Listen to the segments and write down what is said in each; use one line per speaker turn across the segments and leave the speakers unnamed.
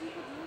people do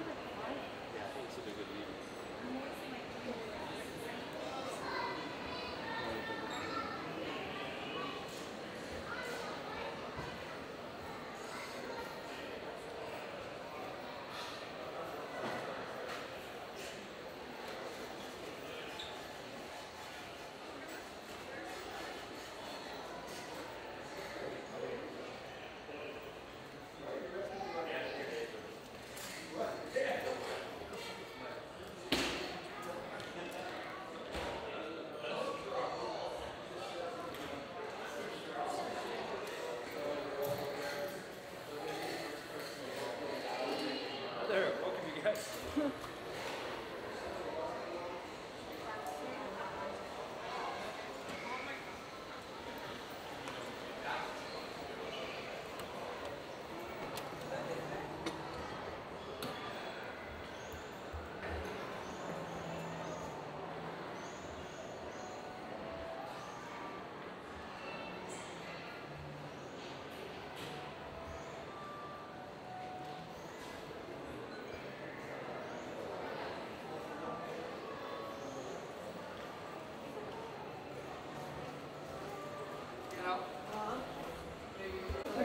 Uh-huh.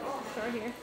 Oh, start here.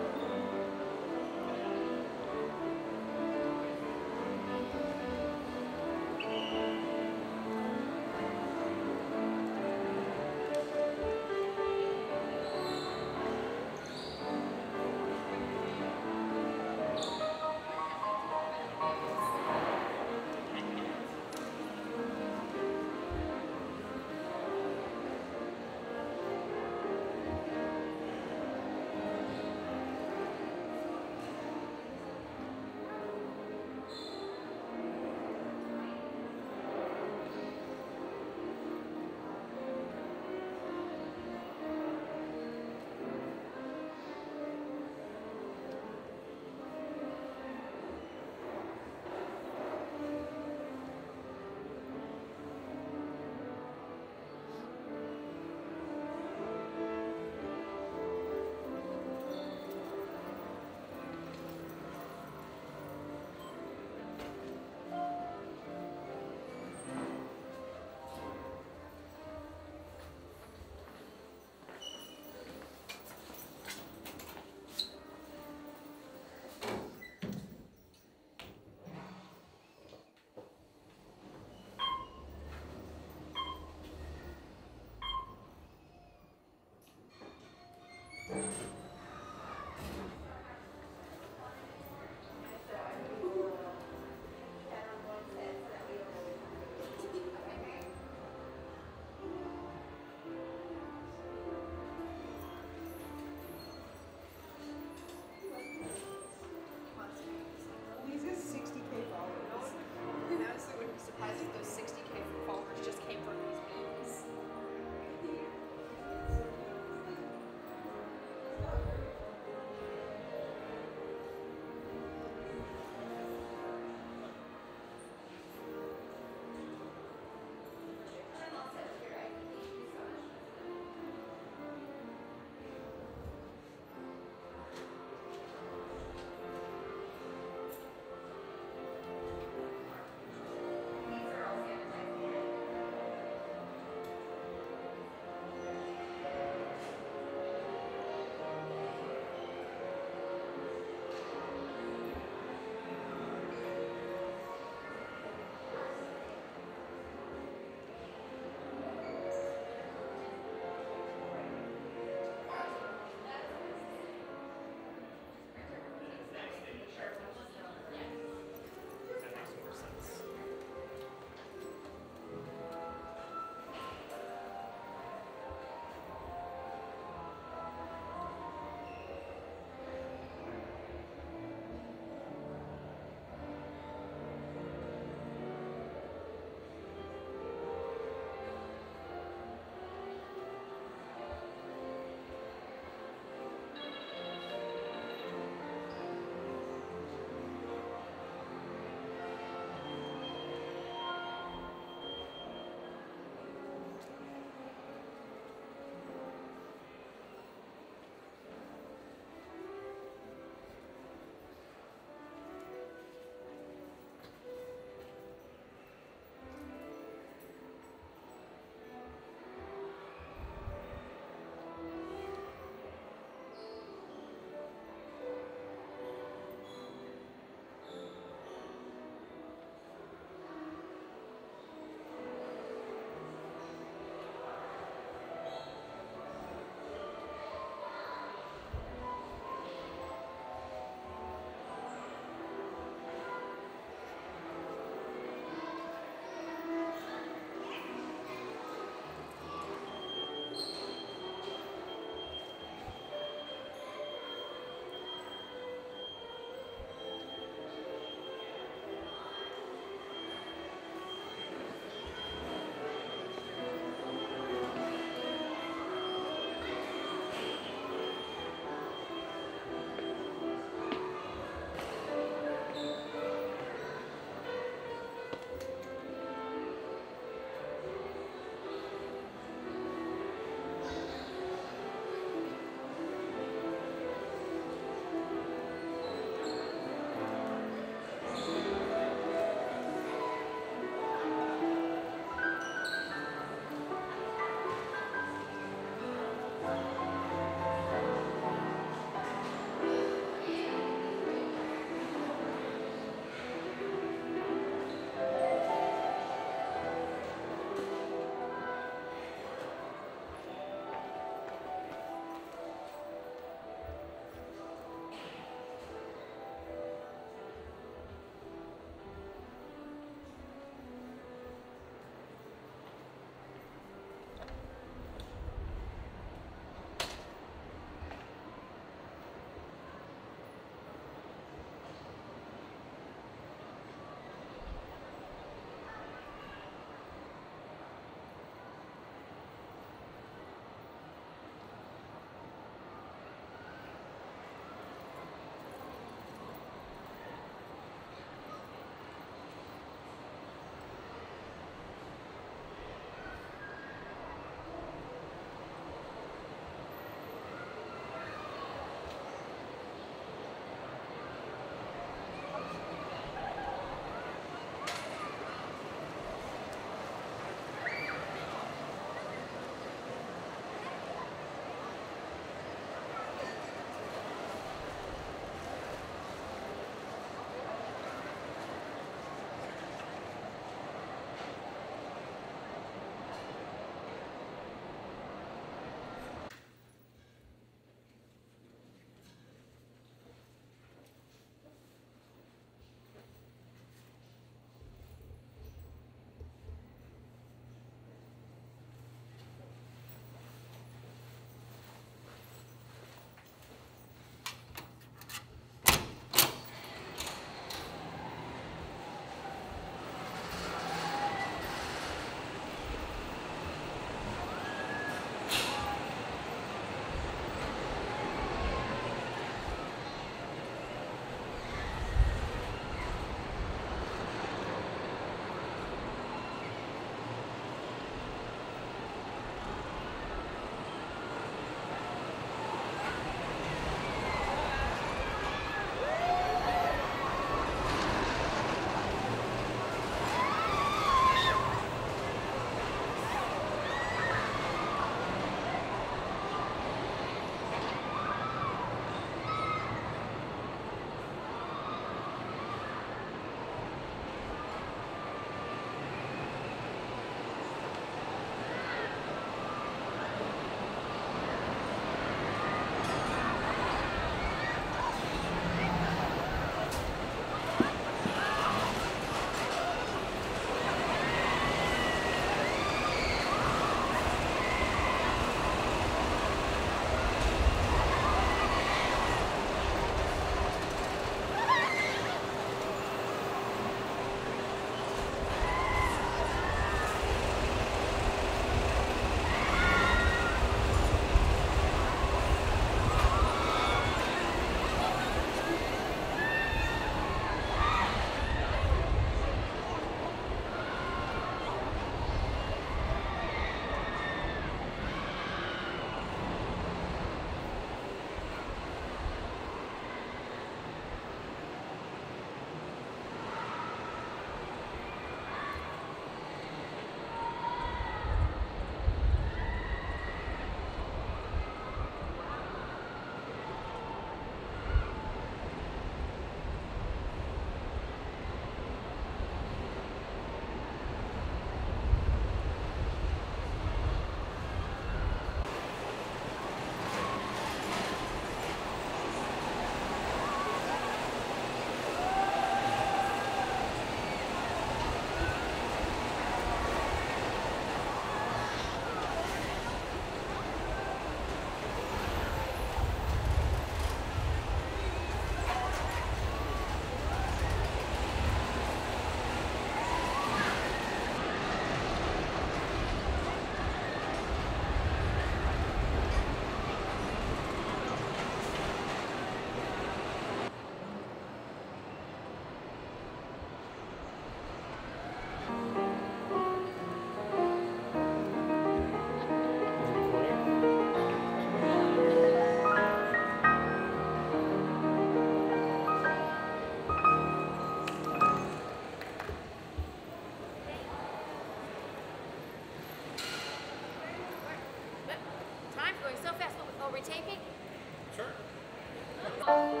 Bye.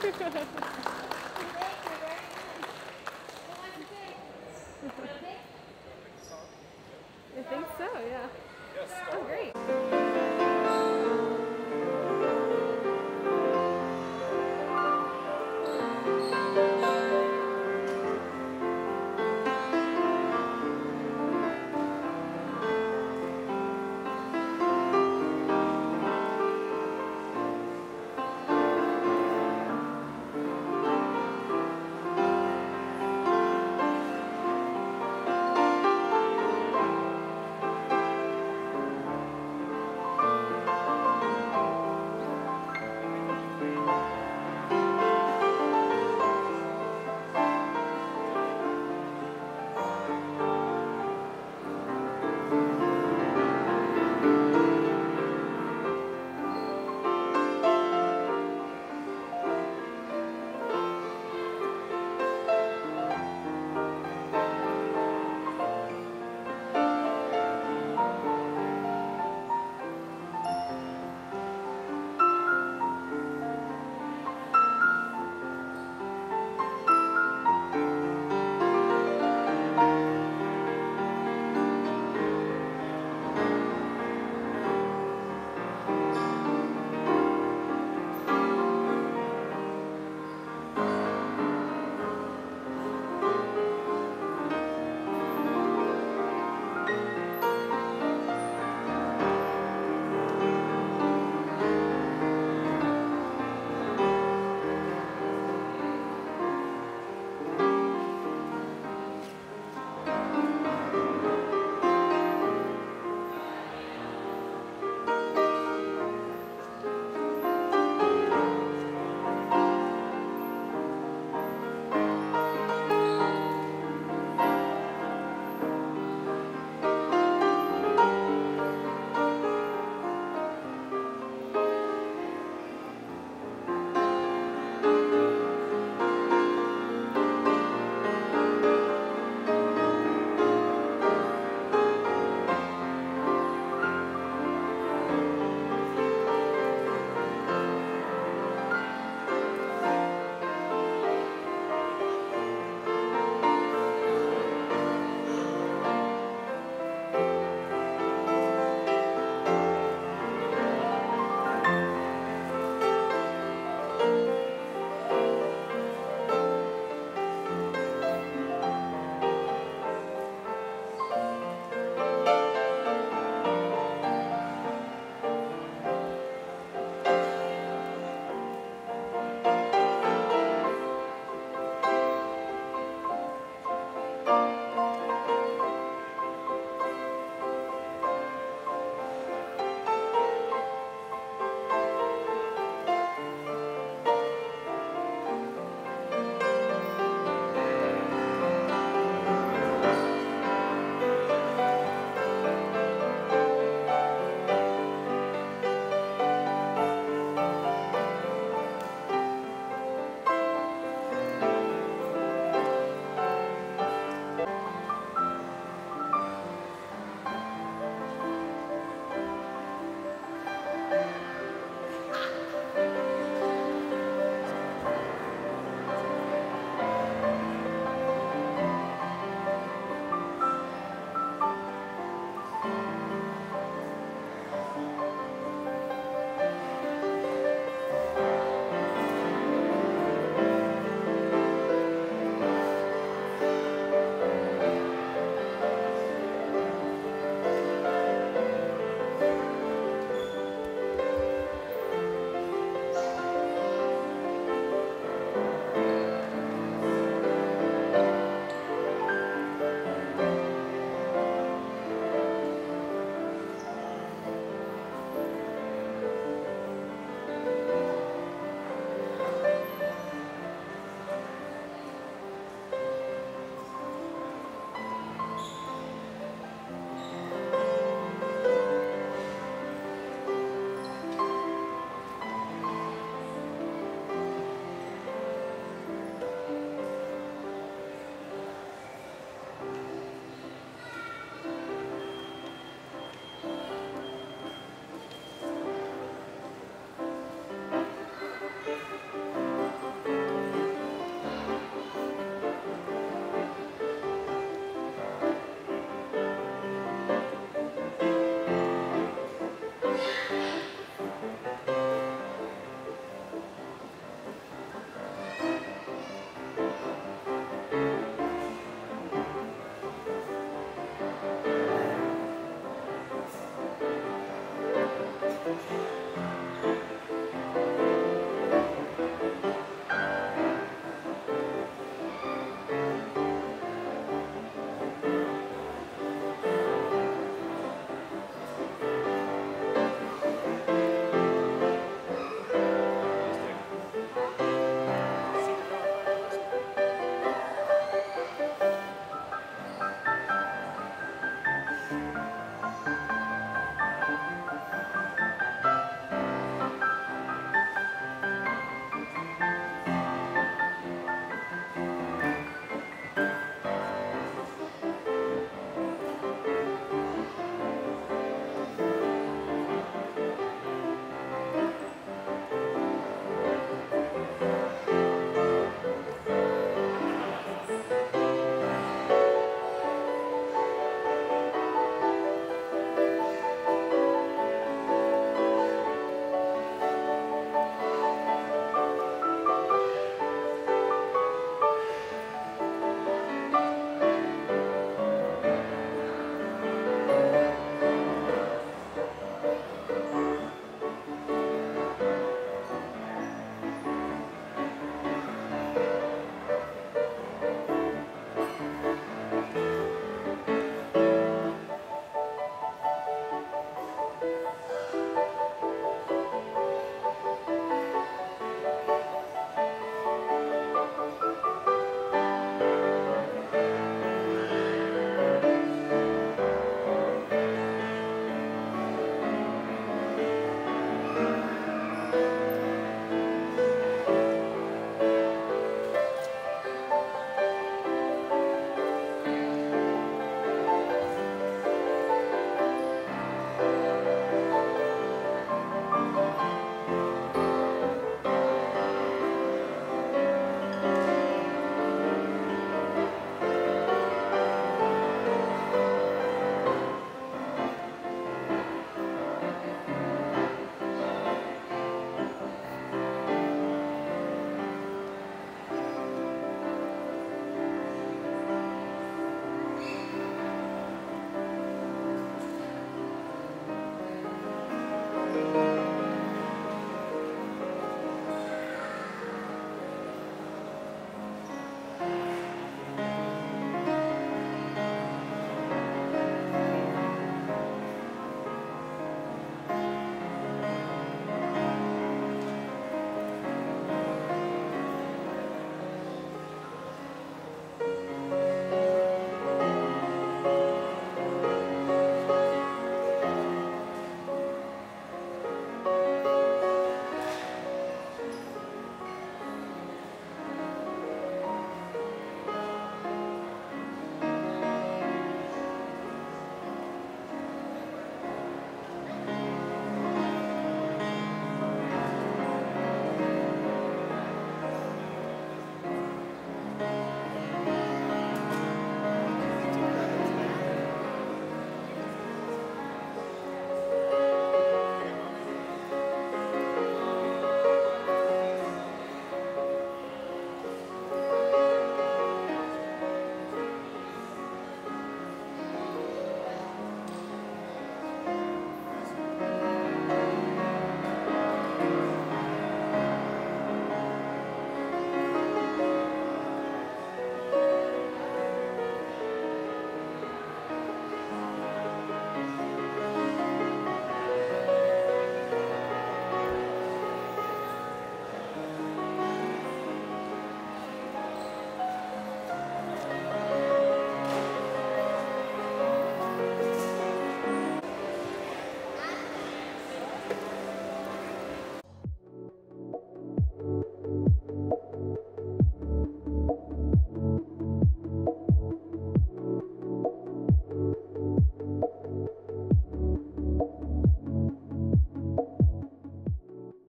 teşekkür ederim.